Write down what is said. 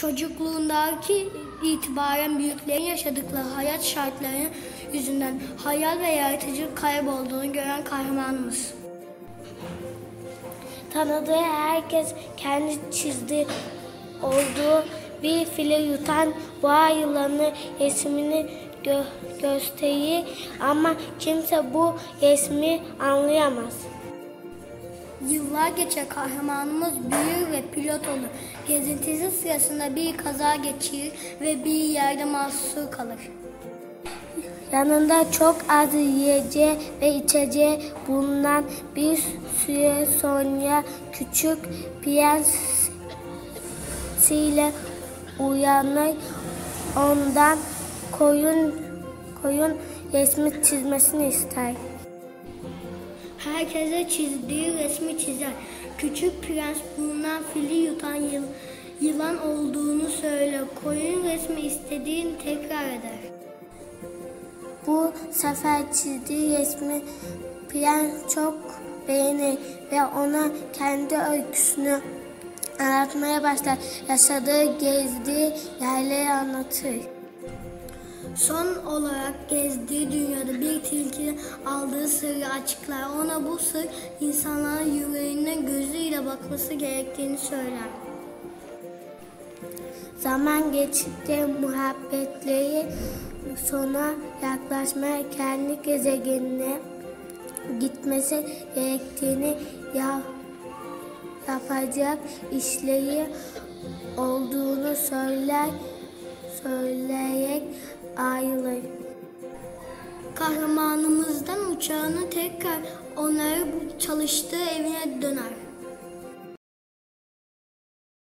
Çocukluğundaki itibaren büyüklerin yaşadıkları hayat şartları yüzünden hayal ve yaratıcılık kaybolduğunu gören kahramanımız. Tanıdığı herkes kendi çizdiği olduğu bir file yutan boğa yılanı resmini gö- gösterir ama kimse bu resmi anlayamaz. Yıllar geçer kahramanımız büyür ve pilot olur. Gezintisi sırasında bir kaza geçirir ve bir yerde mahsur kalır. Yanında çok az yiyeceği ve içeceği bulunan bir süre sonra küçük prensiyle uyanır. Ondan koyun koyun resmi çizmesini ister. Herkese çizdiği resmi çizer. Küçük prens bulunan fili yutan yıl, yılan olduğunu söyler. Koyun resmi istediğini tekrar eder. Bu sefer çizdiği resmi prens çok beğenir ve ona kendi öyküsünü anlatmaya başlar. Yaşadığı, gezdiği yerleri anlatır. Son olarak gezdiği dünyada bir tilki aldığı sırrı açıklar. Ona bu sır insanların yüreğine gözüyle bakması gerektiğini söyler. Zaman geçtikçe muhabbetleri sona yaklaşmaya kendi gezegenine gitmesi gerektiğini ya, yapacak işleri olduğunu söyler söyleyerek ayrılır. Kahramanımızdan uçağını tekrar onları çalıştığı evine döner.